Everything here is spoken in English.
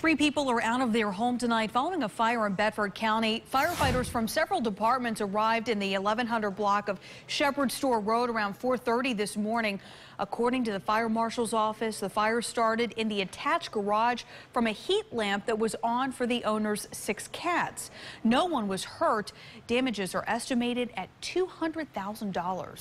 Three people are out of their home tonight following a fire in Bedford County. Firefighters from several departments arrived in the 1100 block of Shepherd Store Road around 430 this morning. According to the fire marshal's office, the fire started in the attached garage from a heat lamp that was on for the owner's six cats. No one was hurt. Damages are estimated at $200,000.